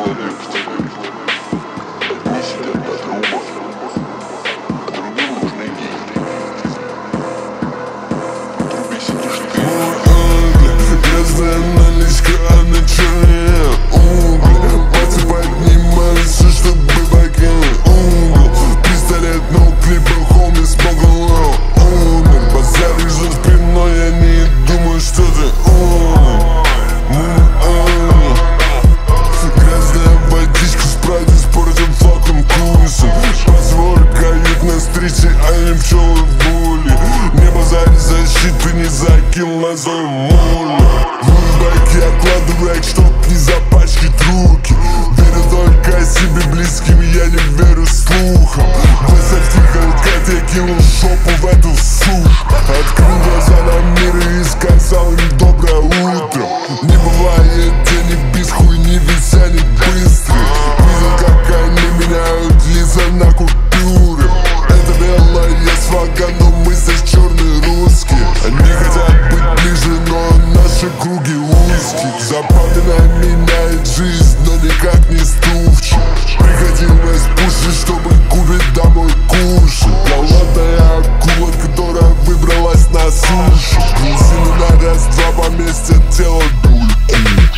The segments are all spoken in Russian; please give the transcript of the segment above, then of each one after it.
そうだよ Если ты не закинула за муль Мульбайки откладывай, что Запоминай, меняет жизнь, но никак не стувчик Приходилось пушить, чтобы купить домой кушать. Голодная акула, которая выбралась на сушу. Грузины на раз-два поместят тело дульку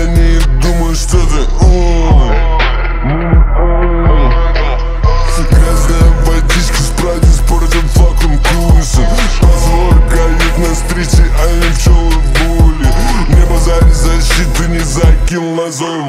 я не думаю, что ты умер Грязная водичка, спрайт испортит флакон курсом Позволь кают на стрите, а не пчелы в буле Не базарь защиты, не закинул на зою